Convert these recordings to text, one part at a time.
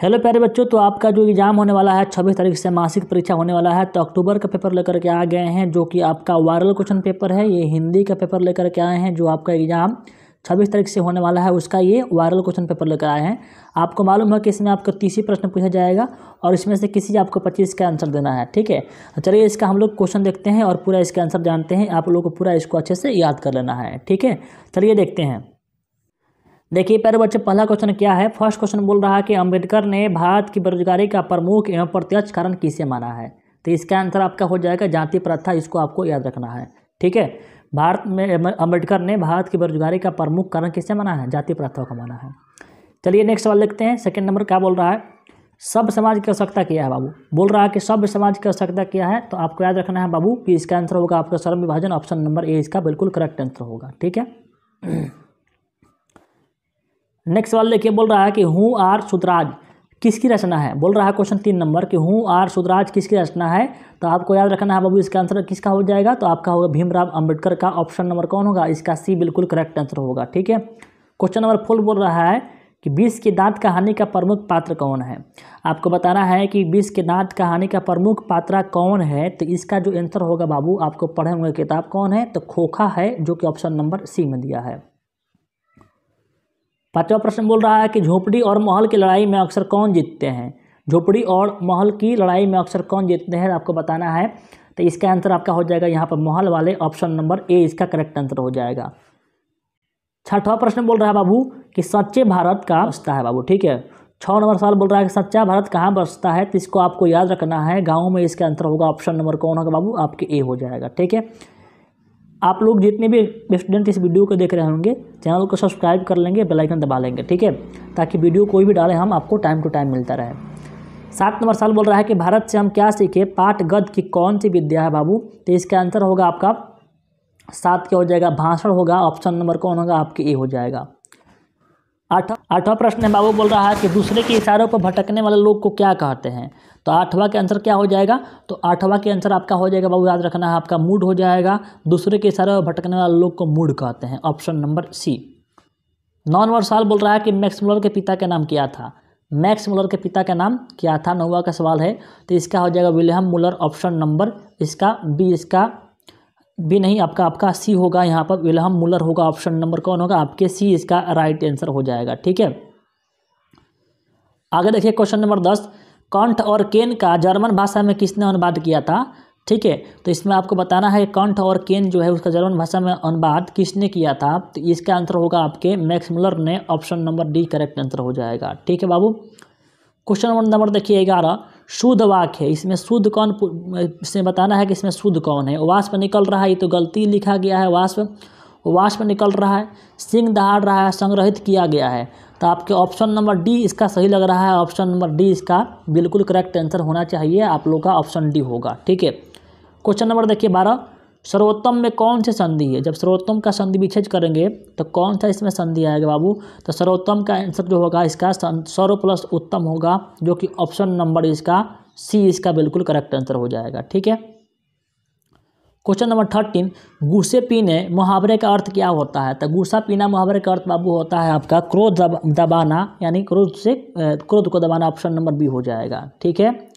Hello प्यारे बच्चों तो आपका जो एग्ज़ाम होने वाला है, छब्बीस तारीख से मासिक परीक्षा होने वाला है तो अक्टूबर का पेपर लेकर के आ गए हैं, जो कि आपका वायरल क्वेश्चन पेपर है, ये हिंदी का पेपर लेकर के आए हैं, जो आपका एग्ज़ाम छब्बीस तारीख से होने वाला है, उसका ये वायरल क्वेश्चन पेपर लेकर आए हैं। आपको मालूम है कि इसमें आपको तीस ही प्रश्न पूछा जाएगा, और इसमें से किसी आपको पच्चीस का आंसर देना है, ठीक है? तो चलिए इसका हम लोग क्वेश्चन देखते हैं, और पूरा इसका आंसर जानते हैं, आप लोगों को पूरा इसको अच्छे से याद कर लेना है, ठीक है? चलिए देखते हैं। देखिए, प्यारे बच्चे, पहला क्वेश्चन क्या है? फ़र्स्ट क्वेश्चन बोल रहा है कि अंबेडकर ने भारत की बेरोजगारी का प्रमुख एवं प्रत्यक्ष कारण किसे माना है? तो इसका आंसर आपका हो जाएगा जाति प्रथा, इसको आपको याद रखना है। ठीक है? भारत में अंबेडकर ने भारत की बेरोजगारी का प्रमुख कारण किसे माना है? जाति प्रथा को माना है। चलिए नेक्स्ट सवाल देखते हैं। सेकेंड नंबर क्या बोल रहा है? सब समाज की आवश्यकता क्या है, बाबू? बोल रहा है कि सब समाज की आवश्यकता क्या है? तो आपको याद रखना है, बाबू, कि इसका आंसर होगा आपका सर्व विभाजन ऑप्शन नंबर ए इसका बिल्कुल करेक्ट आंसर होगा। ठीक है? नेक्स्ट सवाल देखिए, बोल रहा है कि हूँ आर सुधराज किसकी रचना है? बोल रहा है क्वेश्चन तीन नंबर कि हूँ आर सुधराज किसकी रचना है? तो आपको याद रखना है बाबू इसका आंसर किसका हो जाएगा? तो आपका होगा भीमराव अंबेडकर का ऑप्शन नंबर कौन होगा? इसका सी बिल्कुल करेक्ट आंसर होगा, ठीक है? क्वेश्चन नंबर फोर बोल रहा है कि बीस के दांत कहानी का प्रमुख पात्र कौन है? आपको बताना है कि बीस के दांत कहानी का प्रमुख पात्र कौन है? तो इसका जो आंसर होगा बाबू, आपको पढ़े हुए किताब कौन है? तो खोखा है, जो कि ऑप्शन नंबर सी में दिया है। पांचवा प्रश्न बोल रहा है कि झोपड़ी और महल की लड़ाई में अक्सर कौन जीतते हैं? झोपड़ी और महल की लड़ाई में अक्सर कौन जीतते हैं? आपको बताना है। तो इसका आंसर आपका हो जाएगा यहाँ पर महल वाले ऑप्शन नंबर ए, इसका करेक्ट आंसर हो जाएगा। छठवा प्रश्न बोल रहा है बाबू कि सच्चे भारत का बसता है बाबू? ठीक है। छः नंबर सवाल बोल रहा है कि सच्चा भारत कहाँ बसता है? तो इसको आपको याद रखना है। गाँव में इसका आंसर होगा ऑप्शन नंबर कौन होगा बाबू? आपके ए हो जाएगा। ठीक है। आप लोग जितने भी स्टूडेंट इस वीडियो को देख रहे होंगे चैनल को सब्सक्राइब कर लेंगे बेलाइकन दबा लेंगे, ठीक है? ताकि वीडियो कोई भी डालें, हम आपको टाइम टू टाइम मिलता रहे। सात नंबर साल बोल रहा है कि भारत से हम क्या सीखे? पाठ गद की कौन सी विद्या है बाबू? तो इसका आंसर होगा आपका सात क्या हो जाएगा? भाषण होगा ऑप्शन नंबर कौन होगा? आपके ए हो जाएगा। आठ, आठवां प्रश्न है, बाबू बोल रहा है कि दूसरे के इशारों पर भटकने वाले लोग को क्या कहते हैं? तो आठवां के आंसर क्या हो जाएगा? तो आठवां के आंसर आपका हो जाएगा, बाबू याद रखना है आपका मूड हो जाएगा। दूसरे के इशारों पर भटकने वाले लोग को मूड कहते हैं। ऑप्शन नंबर सी नौ नंबर सवाल बोल रहा है कि मैक्स मुलर के पिता का नाम क्या था? मैक्स मुलर के पिता का नाम क्या था? नौवा का सवाल है। तो इसका हो जाएगा विलियम मुलर ऑप्शन नंबर इसका बी इसका बी नहीं, आपका आपका सी होगा, यहाँ पर विलहम मुलर होगा, ऑप्शन नंबर कौन होगा? आपके सी इसका राइट आंसर हो जाएगा, ठीक है? आगे देखिए क्वेश्चन नंबर दस कंठ और केन का जर्मन भाषा में किसने अनुवाद किया था? ठीक है तो इसमें आपको बताना है कंठ और केन जो है, उसका जर्मन भाषा में अनुवाद किसने किया था? तो इसका आंसर होगा आपके, मैक्स मुलर ने option number D correct answer हो जाएगा, ठीक है बाबू? क्वेश्चन नंबर देखिए, ग्यारह शुद्ध वाक है। इसमें शुद्ध कौन इसमें बताना है कि इसमें शुद्ध कौन है। वाष्प निकल रहा है, ये तो गलती लिखा गया है वाष्प। वाष्प निकल रहा है सिंह दहाड़ रहा है, संग्रहित किया गया है। तो आपके ऑप्शन नंबर डी इसका सही लग रहा है। ऑप्शन नंबर डी इसका बिल्कुल करेक्ट आंसर होना चाहिए। आप लोग का ऑप्शन डी होगा, ठीक है? क्वेश्चन नंबर देखिए, बारह। सर्वोत्तम में कौन सी संधि है? जब सर्वोत्तम का संधि विच्छेद करेंगे तो कौन सा इसमें संधि आएगा बाबू? तो सर्वोत्तम का आंसर जो होगा, इसका सर्व प्लस उत्तम होगा, जो कि ऑप्शन नंबर इसका सी इसका बिल्कुल करेक्ट आंसर हो जाएगा, ठीक है? क्वेश्चन नंबर थर्टीन गुस्से पीने मुहावरे का अर्थ क्या होता है? तो गुस्सा पीना मुहावरे का अर्थ बाबू होता है आपका क्रोध दबाना, यानी क्रोध से क्रोध को दबाना ऑप्शन नंबर बी हो जाएगा, ठीक है?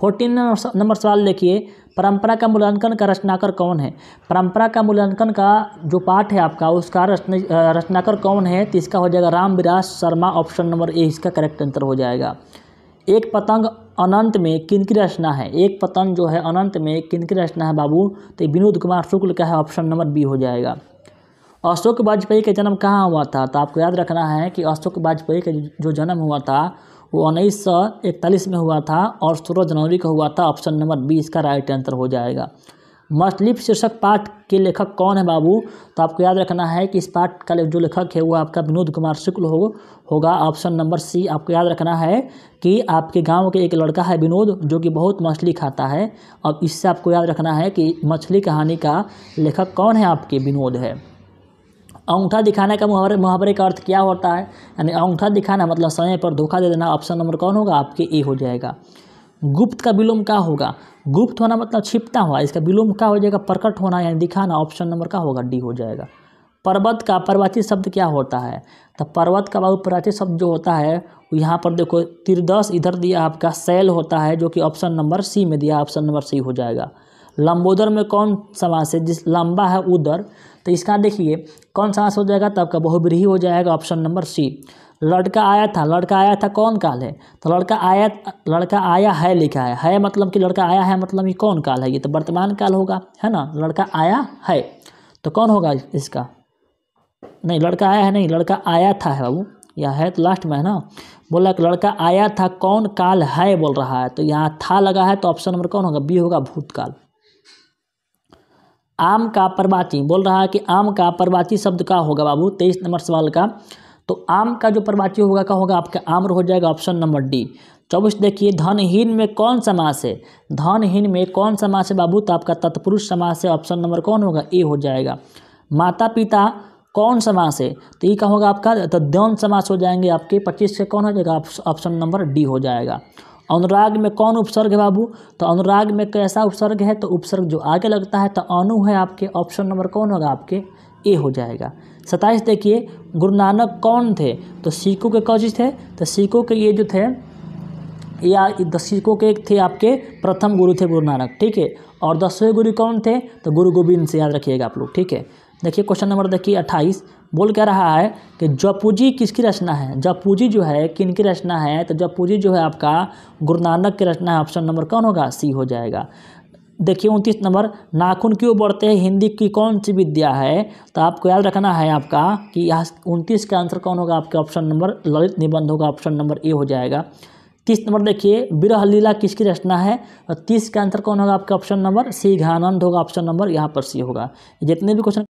फोर्टीन नंबर सवाल देखिए, परंपरा का मूल्यांकन का रचनाकर कौन है? परंपरा का मूल्यांकन का जो पाठ है आपका, उसका रचनाकर कौन है? तो इसका हो जाएगा Ram Viraj Sharma, option number A, इसका करेक्ट आंसर हो जाएगा। एक पतंग अनंत में किनकी रचना है? एक पतंग जो है अनंत में किनकी रचना है बाबू? तो विनोद कुमार शुक्ल का है, ऑप्शन नंबर बी हो जाएगा। अशोक वाजपेयी का जन्म कहाँ हुआ था? तो आपको याद रखना है कि अशोक वाजपेयी का जो जन्म हुआ था वो उन्नीस सौ इकतालीस में हुआ था और सोलह जनवरी का हुआ था। ऑप्शन नंबर बी इसका राइट आंसर हो जाएगा। मछलिप शीर्षक पाठ के लेखक कौन है बाबू? तो आपको याद रखना है कि इस पाठ का जो लेखक है, वो आपका विनोद कुमार शुक्ल हो, होगा। ऑप्शन नंबर सी आपको याद रखना है कि आपके गाँव के एक लड़का है विनोद, जो कि बहुत मछली खाता है। और इससे आपको याद रखना है कि मछली कहानी का लेखक कौन है आपके? विनोद है। अंगूठा दिखाने का मुहावरे मुहावरे का अर्थ क्या होता है? यानी अंगूठा दिखाना मतलब समय पर धोखा दे देना ऑप्शन नंबर कौन होगा? आपके ए हो जाएगा। गुप्त का विलोम क्या होगा। गुप्त होना मतलब छिपता हुआ, इसका विलोम क्या हो जाएगा, प्रकट होना यानी दिखाना ऑप्शन नंबर का होगा डी हो जाएगा। पर्वत का पर्वतीय शब्द क्या होता है? तो पर्वत का बाबू शब्द जो होता है, यहाँ पर देखो तिरदस इधर दिया आपका सेल होता है, जो कि ऑप्शन नंबर सी में दिया ऑप्शन नंबर सी हो जाएगा। लंबोदर में कौन समास है? जिस लंबा है उदर तो इसका देखिए, कौन समास हो जाएगा? तो आपका बहुब्रीही हो जाएगा ऑप्शन नंबर सी। लड़का आया था, लड़का आया था कौन काल है? तो लड़का आया लड़का आया है लिखा है। है मतलब कि लड़का आया है मतलब ये कौन काल है? ये तो वर्तमान काल होगा, है ना? लड़का आया है तो कौन होगा इसका? नहीं, लड़का आया है नहीं, लड़का आया था है बाबू। या है तो लास्ट में है ना? बोला कि लड़का आया था, कौन काल है? बोल रहा है तो यहाँ था लगा है तो ऑप्शन नंबर कौन होगा? बी होगा, भूतकाल। आम का प्रवाची, बोल रहा है कि आम का प्रवाची शब्द का होगा बाबू? तेईस नंबर सवाल का। तो आम का जो प्रवाची होगा, का होगा? आपका आम्र हो जाएगा ऑप्शन नंबर डी। चौबीस, देखिए, धनहीन में कौन समास है? धनहीन में कौन समास है बाबू? तो आपका तत्पुरुष समास है, ऑप्शन नंबर कौन होगा? ए हो जाएगा। माता पिता कौन समास है? तो ये का होगा आपका तो द्वंद समास हो जाएँगे आपके, पच्चीस से कौन हो जाएगा? ऑप्शन नंबर डी हो जाएगा। अनुराग में कौन उपसर्ग है बाबू? तो अनुराग में कैसा उपसर्ग है? तो उपसर्ग जो आगे लगता है तो अनु है आपके ऑप्शन नंबर कौन होगा आपके? ए हो जाएगा। सत्ताईस देखिए, गुरु नानक कौन थे? तो सिखों के कौन थे? तो सिखों के ये जो थे, या सिखों के एक थे आपके, प्रथम गुरु थे गुरु नानक, ठीक है? और दसवें गुरु कौन थे? तो गुरु गोविंद से याद रखिएगा आप लोग, ठीक है? देखिए क्वेश्चन नंबर देखिए, अट्ठाईस। बोल क्या रहा है कि जपूजी किसकी रचना है? जपूजी जो है, किन की रचना है? तो जपूजी जो है आपका गुरु नानक की रचना है ऑप्शन नंबर कौन होगा? सी हो जाएगा। देखिए, उनतीस नंबर, नाखून क्यों बढ़ते हैं? हिंदी की कौन सी विद्या है? तो आपको याद रखना है आपका कि यहाँ उनतीस का आंसर कौन होगा? आपके ऑप्शन नंबर ललित निबंध होगा ऑप्शन नंबर ए हो जाएगा। तीस नंबर देखिए विरह लीला किसकी रचना है? और तीस का आंसर कौन होगा? आपका ऑप्शन नंबर सी घानंद होगा ऑप्शन नंबर यहाँ पर सी होगा। जितने भी क्वेश्चन